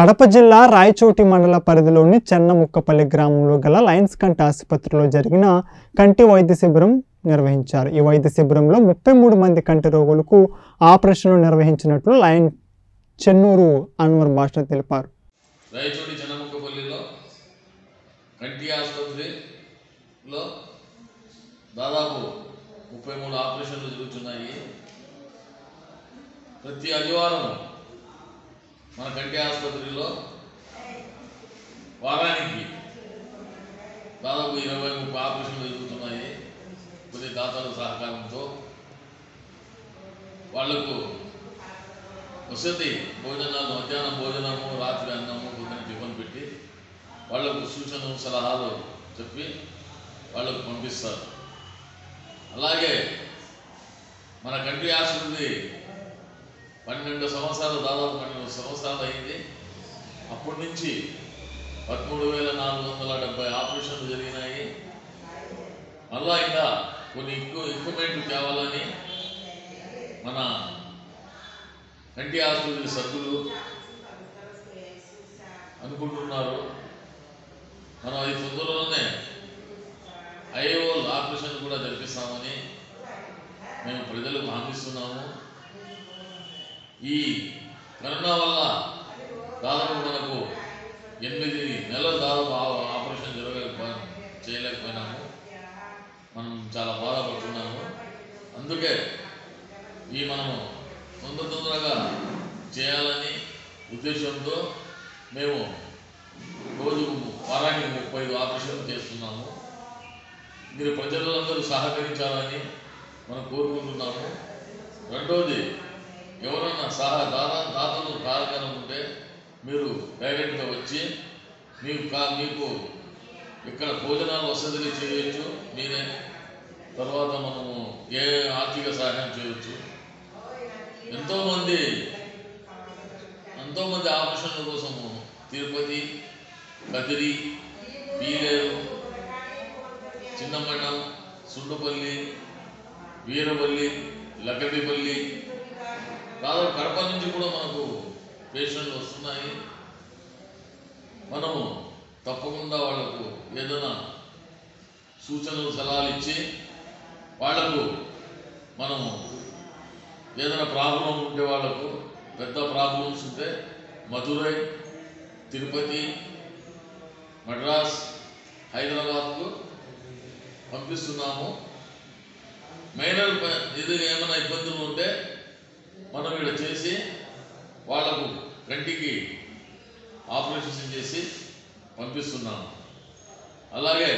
కడప జిల్లా రాయచోటి మండల పరిధిలోని చెన్నముక్కపల్లి గ్రామంలో గల లయన్స్ కంటి ఆసుపత్రిలో జరిగిన కంటి వైద్య శిబిరం నిర్వహించారు. ఈ వైద్య శిబిరంలో ముప్పై మూడు మంది కంటి రోగులకు ఆపరేషన్లు నిర్వహించినట్లు లయన్ చెన్నూరు అన్వర్ భాష తెలిపారు. రాయచోటి చెన్నముక్కపల్లిలో కంటి ఆసుపత్రిలో దాదాపు ముప్పై మూడు ఆపరేషన్లు జరుగుతున్నాయి. ప్రతి ఆదివారం మన కంటి ఆసుపత్రిలో వారానికి దాదాపు ఇరవై ముప్పై ఆపరేషన్లు జరుగుతున్నాయి. కొన్ని దాతల సహకారంతో వాళ్ళకు వసతి భోజనాలు మధ్యాహ్నం భోజనము రాత్రి అన్నము కొన్ని టిఫిన్ పెట్టి వాళ్ళకు సూచనలు సలహాలు చెప్పి వాళ్ళకు పంపిస్తారు. అలాగే మన కంటి ఆసుపత్రి పన్నెండు సంవత్సరాలు దాదాపు పన్నెండు సంవత్సరాలు అయింది. అప్పటి నుంచి పదమూడు వేల నాలుగు వందల డెబ్బై ఆపరేషన్లు జరిగినాయి. మళ్ళా ఇంకా కొన్ని ఎక్కువ ఎక్విప్మెంట్ తేవాలని మన కంటి ఆసుపత్రి సభ్యులు అనుకుంటున్నారు. మనం అది తొందరలోనే ఐఓ ఆపరేషన్ కూడా జరిపిస్తామని మేము ప్రజలకు హామీస్తున్నాము ఈ కరోనా వల్ల దాదాపు మనకు ఎనిమిది నెలల దాదాపు ఆపరేషన్ జరగలేకపోయినా చేయలేకపోయినాము. మనం చాలా బాధపడుతున్నాము. అందుకే ఈ మనము తొందర తొందరగా చేయాలని ఉద్దేశంతో మేము రోజు వారానికి ముప్పై ఐదు ఆపరేషన్లు చేస్తున్నాము. మీరు ప్రజలందరూ సహకరించాలని మనం కోరుకుంటున్నాము. రెండవది ఎవరైనా సహా దాదా దాతలు కార్యక్రమం ఉంటే మీరు డైరెక్ట్గా వచ్చి మీకు కా మీకు ఇక్కడ భోజనాలు వసతులు చేయొచ్చు మీరే తర్వాత మనము ఏ ఆర్థిక సహాయం చేయొచ్చు. ఎంతోమంది ఎంతోమంది ఆపరేషన్ల కోసము తిరుపతి కదిరి పీలేరు చిన్నమఠం సుండుపల్లి వీరపల్లి లక్కడిపల్లి దాదాపు కడప నుంచి కూడా మనకు పేషెంట్లు వస్తున్నాయి. మనము తప్పకుండా వాళ్ళకు ఏదైనా సూచనలు సలహాలు ఇచ్చి వాళ్ళకు మనము ఏదైనా ప్రాబ్లం ఉంటే వాళ్ళకు పెద్ద ప్రాబ్లమ్స్ ఉంటే మధురై తిరుపతి మద్రాస్ హైదరాబాద్కు పంపిస్తున్నాము. మైనర్ ఇది ఏమైనా ఇబ్బందులు ఉంటే మనం ఇక్కడ చేసి వాళ్ళకు కంటికి ఆపరేషన్ చేసి పంపిస్తున్నాము. అలాగే